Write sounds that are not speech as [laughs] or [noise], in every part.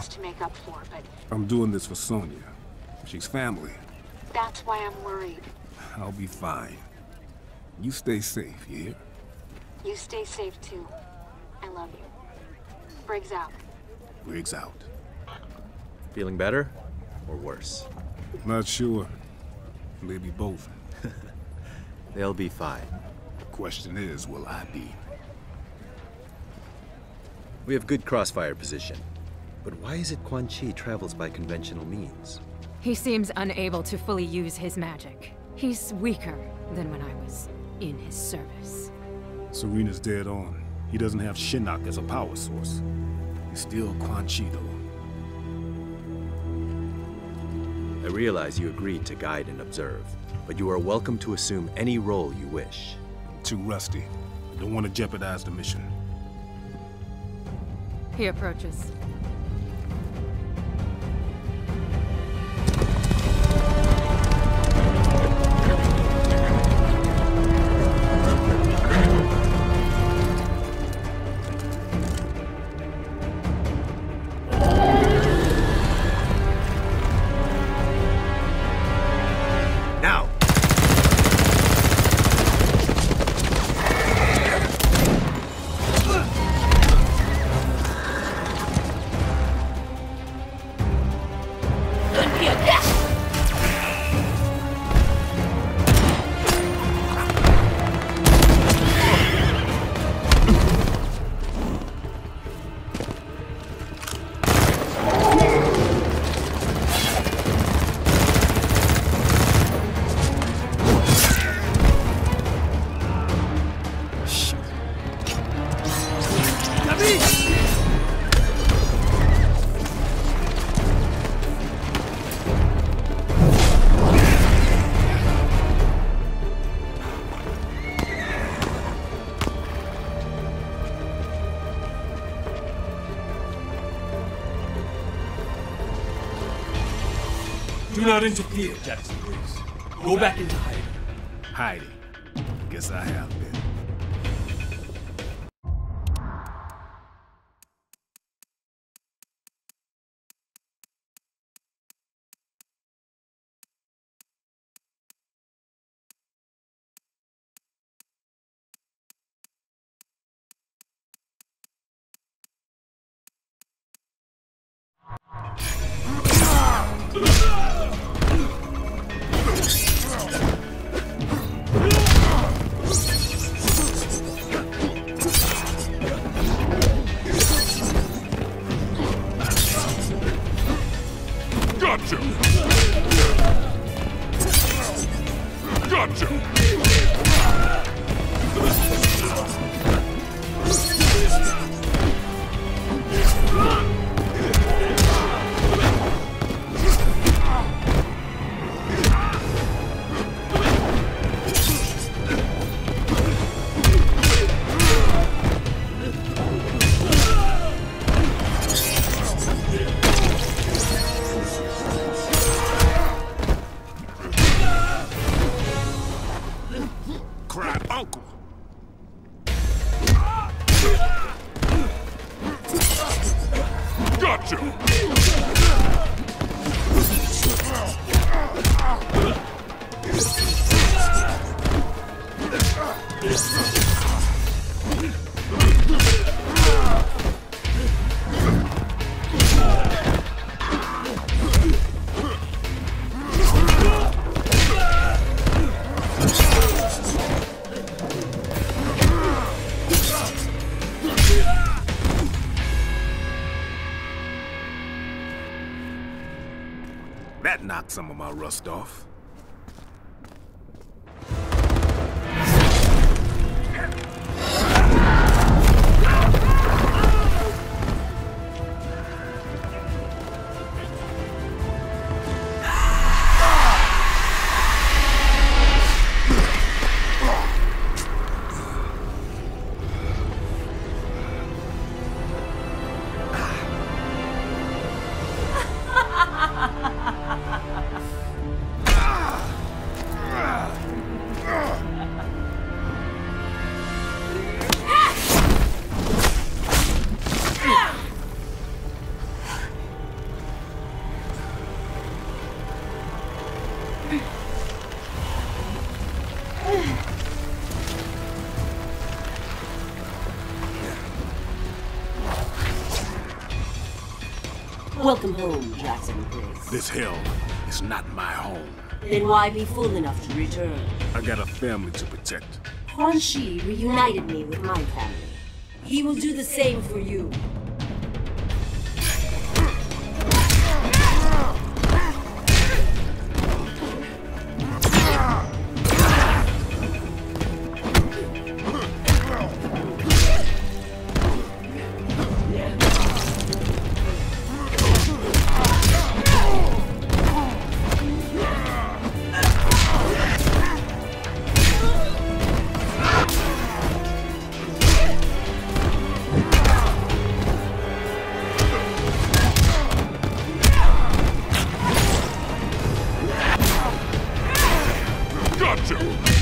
things to make up for, but I'm doing this for Sonya. She's family. that's why I'm worried. I'll be fine. You stay safe, you hear? You stay safe too. I love you. Briggs out. Briggs out. Feeling better? Or worse? Not sure. Maybe both. [laughs] They'll be fine. The question is, will I be? We have good crossfire position. But why is it Quan Chi travels by conventional means? He seems unable to fully use his magic. He's weaker than when I was in his service. Sareena's dead on. He doesn't have Shinnok as a power source. He's still Quan Chi, though. I realize you agreed to guide and observe, but you are welcome to assume any role you wish. I'm too rusty. I don't want to jeopardize the mission. He approaches. Do not interfere, Jackson Briggs. Go back into hiding. Hiding. Guess I have been. Gotcha! Gotcha! Crap, knocked Welcome home, Jackson Briggs. This hell is not my home. Then why be fool enough to return? I got a family to protect. Quan Chi reunited me with my family. He will do the same for you. Gotcha! Get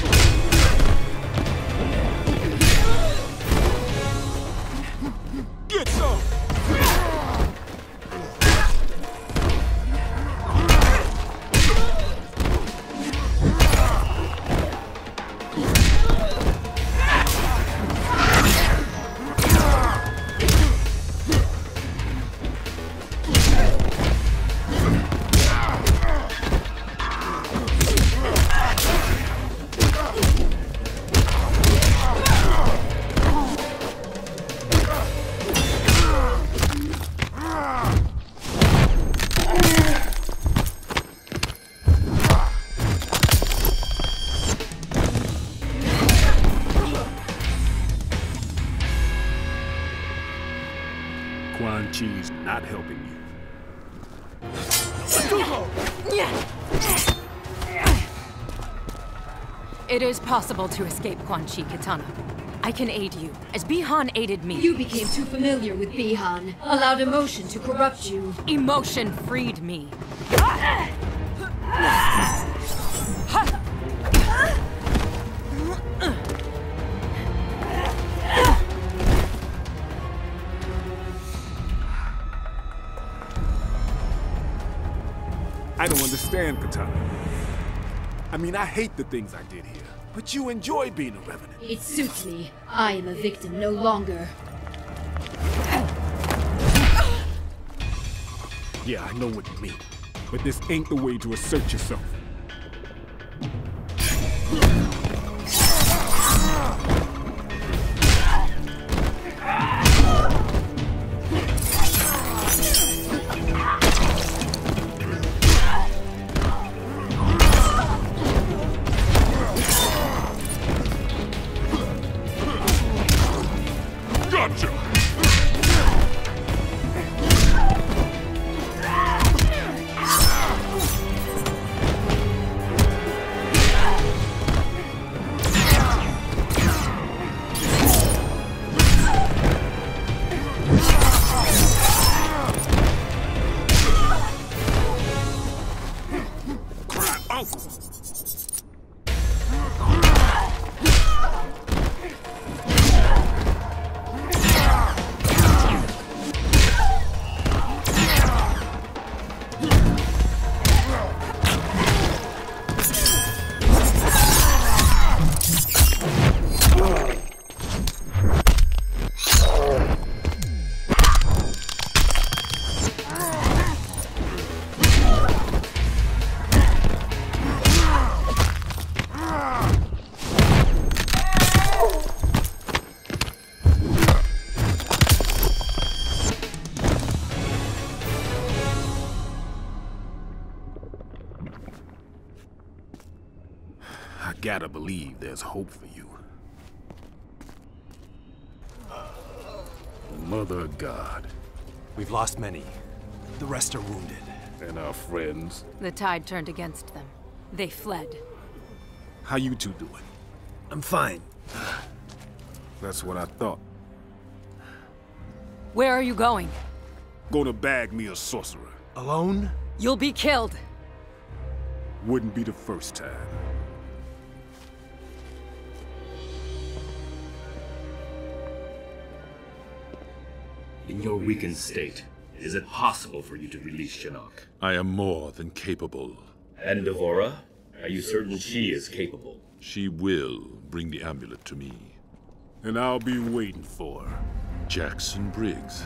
Quan Chi's not helping you. It is possible to escape Quan Chi Kitana. I can aid you, as Bi-Han aided me. You became too familiar with Bi-Han, allowed emotion to corrupt you. Emotion freed me. I don't understand, Kitana. I mean, I hate the things I did here, but you enjoy being a revenant. It suits me. I am a victim no longer. Yeah, I know what you mean, but this ain't the way to assert yourself. Gotta believe there's hope for you. Mother God. We've lost many. The rest are wounded. And our friends. The tide turned against them. They fled. How you two doing? I'm fine. That's what I thought. Where are you going? Gonna bag me a sorcerer. Alone? You'll be killed. Wouldn't be the first time. In your weakened state, is it possible for you to release Shinnok? I am more than capable. And D'Vorah? Are you certain she is capable? She will bring the amulet to me. And I'll be waiting for her. Jackson Briggs.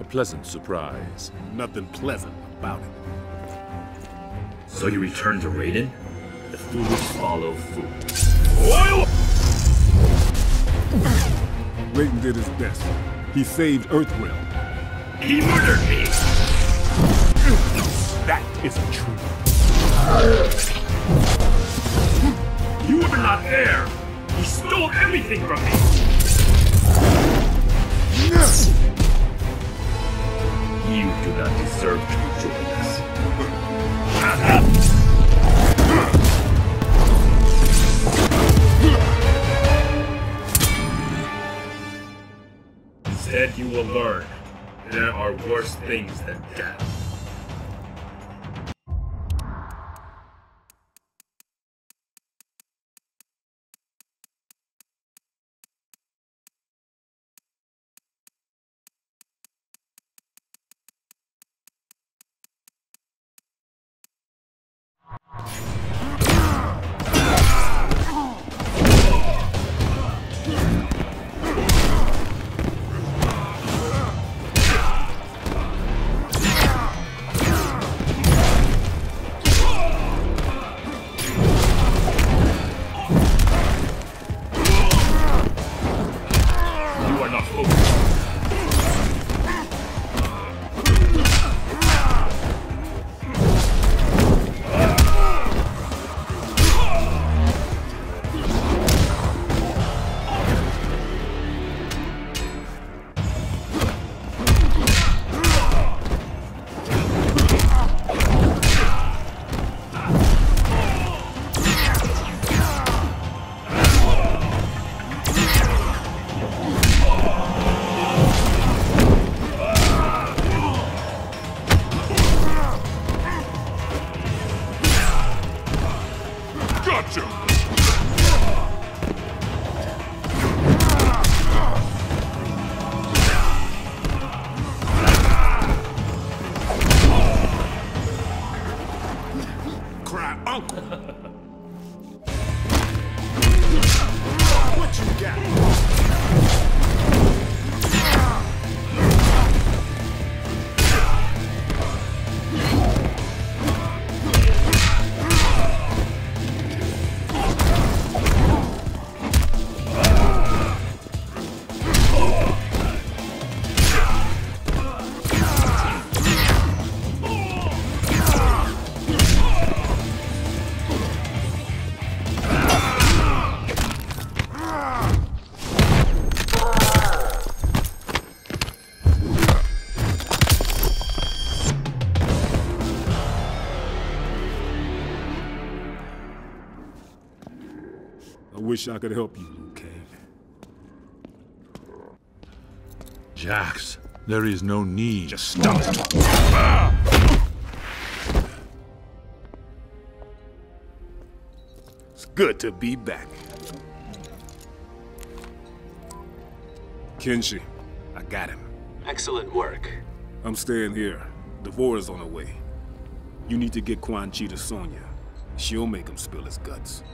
A pleasant surprise. Nothing pleasant about it. So you return to Raiden? The foolish follow fools. Raiden did his best. He saved Earthrealm. He murdered me! That isn't true. You were not there! He stole everything from me! You do not deserve to join us. Instead, you will learn there are worse things than death. Wish I could help you, Liu Kang. Jax, there is no need. Just stop it. It's good to be back. Kenshi, I got him. Excellent work. I'm staying here. D'Vorah's on the way. You need to get Quan Chi to Sonya. She'll make him spill his guts.